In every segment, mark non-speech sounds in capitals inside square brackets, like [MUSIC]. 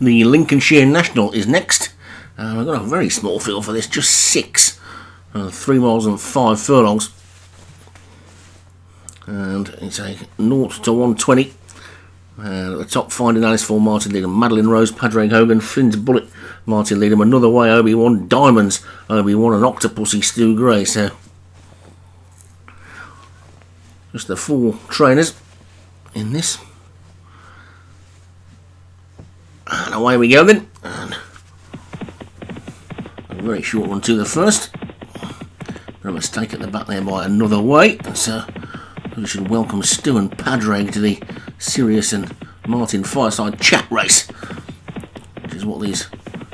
The Lincolnshire National is next. Uh, we've got a very small field for this, just six. Uh, three miles and five furlongs. And it's a 0 to 120. Uh, at the top, finding Alice for Martin Leadham, Madeline Rose, Padraig Hogan, Flynn's Bullet, Martin Leadham, Another Way, Obi Wan, Diamonds, Obi Wan, and Octopussy, Stu Gray. So, just the four trainers in this. And away we go then. And a very short one to the first. A mistake at the back there by another way. So we should welcome Stu and Padraig to the Sirius and Martin Fireside chat race. Which is what these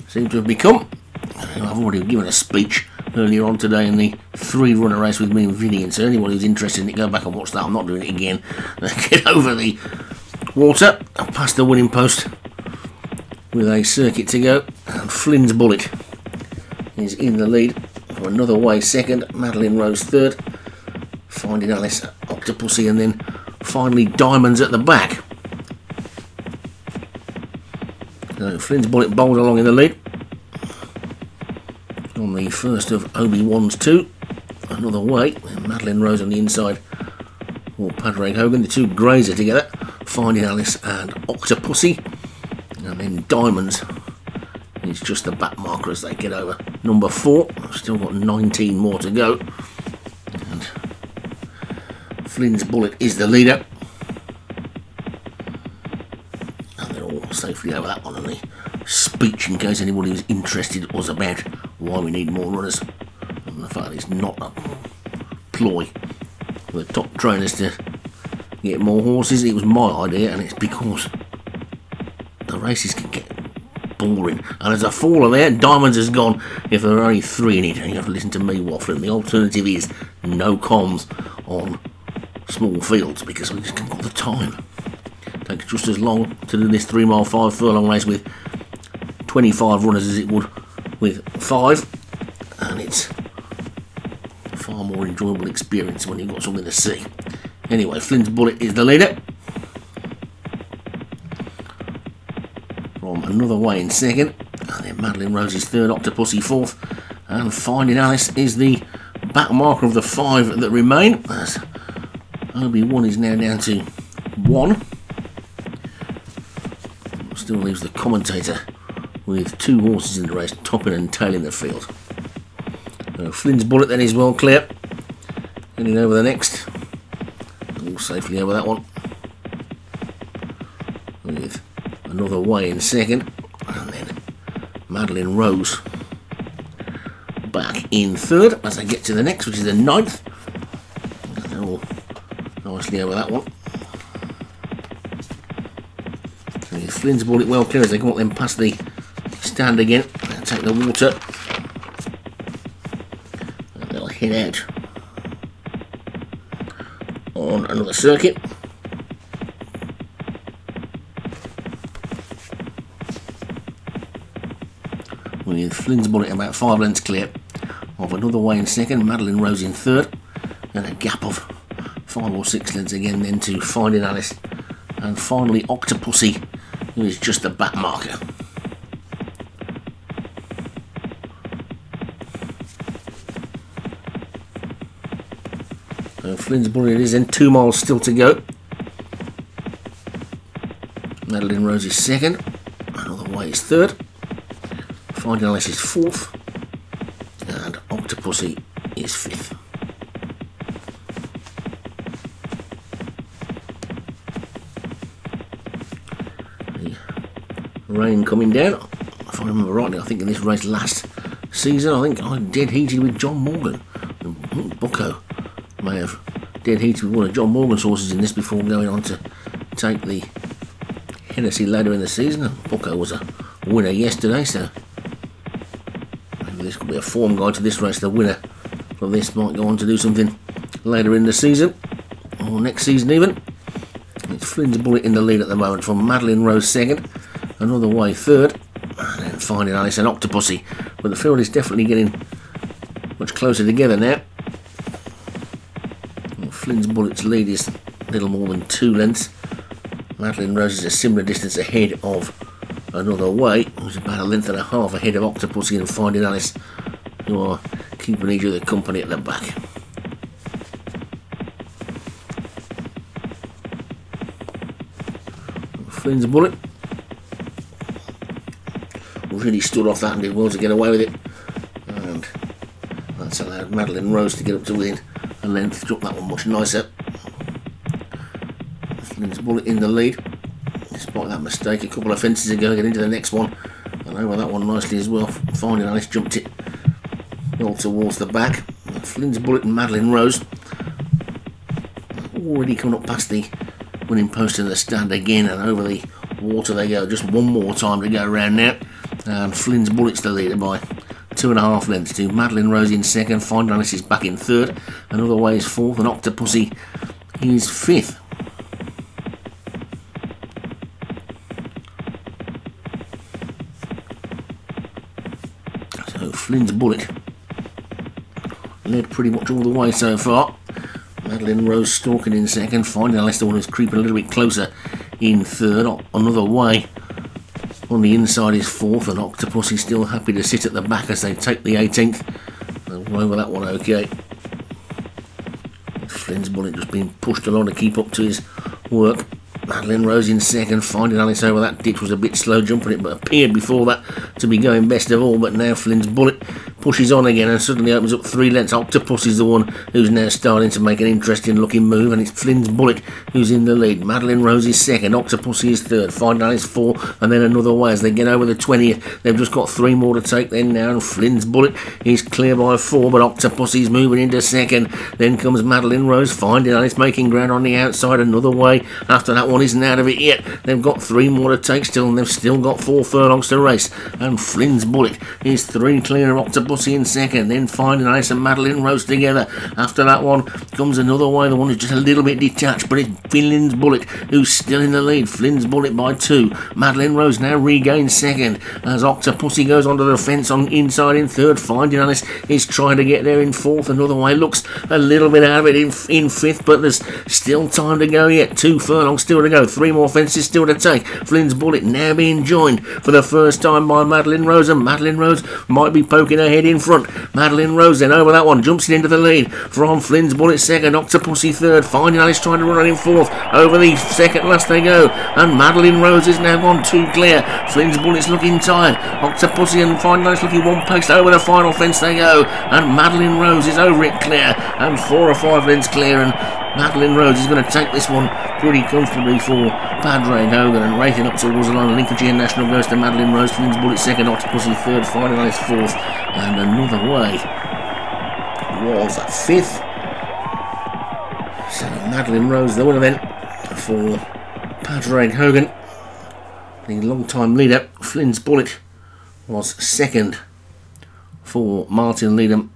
seem to have become. I've already given a speech earlier on today in the three runner race with me and Vinny, and so anyone who's interested in it, go back and watch that. I'm not doing it again. [LAUGHS] Get over the water and past the winning post with a circuit to go. And Flynn's Bullet is in the lead for another way second. Madeline Rose third. Finding Alice Octopussy and then finally Diamonds at the back. So Flynn's Bullet bowled along in the lead. On the first of Obi-Wan's two. Another way. Madeline Rose on the inside. Or Padraig Hogan. The two grazer together. Finding Alice and Octopussy and then diamonds. Is just the back marker as they get over. Number four still got 19 more to go. And Flynn's bullet is the leader. And they're all safely over that one and the speech in case anybody was interested was about why we need more runners. And the fact it's not a ploy for the top trainers to get more horses it was my idea and it's because races can get boring. And there's a faller there, Diamonds has gone. If there are only three in it, and you have to listen to me waffling, the alternative is no comms on small fields because we just haven't got the time. Takes just as long to do this three mile, five furlong race with 25 runners as it would with five, and it's a far more enjoyable experience when you've got something to see. Anyway, Flynn's Bullet is the leader. Another way in second. And then Madeline Rose is third, Octopussy fourth, and Finding Alice is the back marker of the five that remain. As Obi Wan is now down to one. Still leaves the commentator with two horses in the race, topping and tailing the field. Uh, Flynn's bullet then is well clear. Heading over the next. All safely over that one. Another way in second, and then Madeline Rose back in third as I get to the next, which is the ninth. They're all nicely over that one. So Flynn's Bullet well clear as they come up then past the stand again take the water. And they'll head out on another circuit. With Flynn's Bullet about five lengths clear of another way in second, Madeline Rose in third, and a gap of five or six lengths again then to Finding Alice, and finally Octopussy, who is just the back marker. So Flynn's Bullet is in, two miles still to go. Madeline Rose is second, another way is third. Alice is fourth, and Octopussy is fifth. The rain coming down. If I remember rightly, I think in this race last season, I think I dead heated with John Morgan. And Bucko may have dead heated with one of John Morgan's horses in this before going on to take the Hennessy later in the season. Bucko was a winner yesterday, so this could be a form guide to this race. The winner from this might go on to do something later in the season, or next season even. It's Flynn's Bullet in the lead at the moment from Madeline Rose second, another way third, and then finding Alice and Octopussy. But the field is definitely getting much closer together now. Well, Flynn's Bullet's lead is a little more than two lengths. Madeline Rose is a similar distance ahead of another way. It was about a length and a half ahead of Octopussy and Finding Alice, who are keeping each other company at the back. Flynn's bullet really stood off that and did well to get away with it. And that's allowed Madeline Rose to get up to within a length, drop that one much nicer. Flynn's bullet in the lead. Despite that mistake a couple of fences ago, get into the next one. And over that one nicely as well. Finding Alice jumped it all towards the back. Flynn's bullet and Madeline Rose already coming up past the winning post in the stand again and over the water they go. Just one more time to go around now. And Flynn's Bullet's the leader by two and a half lengths to Madeline Rose in second. Fine Alice is back in third. Another way is fourth. And Octopussy is fifth. Flynn's Bullet led pretty much all the way so far. Madeline Rose stalking in second. Finding one who's creeping a little bit closer in third. Another way on the inside is fourth, and Octopus is still happy to sit at the back as they take the 18th. over that one okay. Flynn's bullet just being pushed along to keep up to his work. Madeline Rose in second, finding Alice over that ditch was a bit slow jumping it, but appeared before that to be going best of all. But now Flynn's bullet pushes on again and suddenly opens up three lengths. Octopus is the one who's now starting to make an interesting looking move, and it's Flynn's bullet who's in the lead. Madeline Rose is second, Octopus is third, Finding is four, and then another way as they get over the 20th. They've just got three more to take then now, and Flynn's bullet is clear by four, but Octopus is moving into second. Then comes Madeline Rose, finding Alice making ground on the outside another way. After that one isn't out of it yet. They've got three more to take still, and they've still got four furlongs to race. And Flynn's Bullet is three clear of In second. Then Finding Alice and Madeline Rose together. After that one comes another way. The one who's just a little bit detached, but it's Flynn's Bullet who's still in the lead. Flynn's Bullet by two. Madeline Rose now regains second as Octopussy goes onto the fence on inside in third. Finding Alice is trying to get there in fourth. Another way looks a little bit out of it in, in fifth, but there's still time to go yet. Two furlongs still to go. Three Three more fences still to take. Flynn's bullet now being joined for the first time by Madeline Rose, and Madeline Rose might be poking her head in front. Madeline Rose then over that one, jumps it into the lead from Flynn's bullet second, Octopussy third, finding Alice trying to run in fourth. Over the second last they go, and Madeline Rose is now gone too clear. Flynn's bullet's looking tired. Octopussy and Finding Alice looking one pace over the final fence they go, and Madeline Rose is over it clear, and four or five lengths clear, and Madeline Rose is going to take this one pretty comfortably for Padraig Hogan and racing up towards the line. Lincolnshire National goes to Madeline Rose, Flynn's Bullet second, Octopussy third, Finding Alice fourth, and another way was fifth. So Madeline Rose, the winner then for Padraig Hogan. The long-time leader, Flynn's Bullet, was second for Martin Leedham.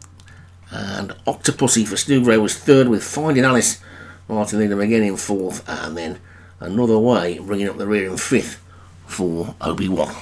And Octopussy for Stu Gray was third with Finding Alice Martin Needham again in fourth, and then another way, bringing up the rear in fifth for Obi-Wan.